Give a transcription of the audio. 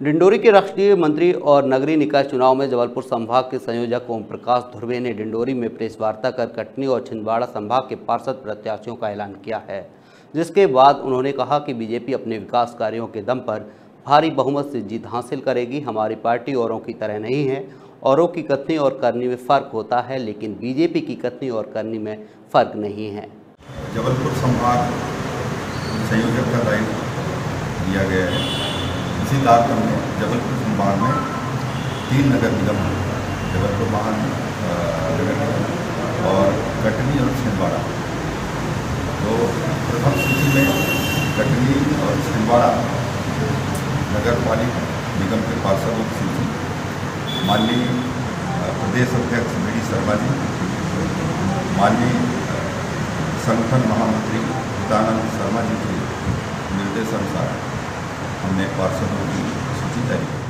डिंडोरी के राष्ट्रीय मंत्री और नगरीय निकाय चुनाव में जबलपुर संभाग के संयोजक ओम प्रकाश धुर्वे ने डिंडोरी में प्रेस वार्ता कर कटनी और छिंदवाड़ा संभाग के पार्षद प्रत्याशियों का ऐलान किया है, जिसके बाद उन्होंने कहा कि बीजेपी अपने विकास कार्यों के दम पर भारी बहुमत से जीत हासिल करेगी। हमारी पार्टी औरों की तरह नहीं है। औरों की कथनी और करनी में फ़र्क होता है, लेकिन बीजेपी की कथनी और करनी में फ़र्क नहीं है। जबलपुर संभाग संयोजक का दायित्व दिया गया है। तारतम्य में जबलपुर संभाग में तीन नगर निगम हैं, जबलपुर महान नगर निगम और कटनी और छिंदवाड़ा। तो प्रथम सूची में कटनी और छिंदवाड़ा नगर पालिका निगम के पार्षदों की सूची, माननीय प्रदेश अध्यक्ष बी डी शर्मा जी, माननीय संगठन महामंत्री हितानंद शर्मा जी के निर्देशानुसार हमने पार्सल की सूची जारी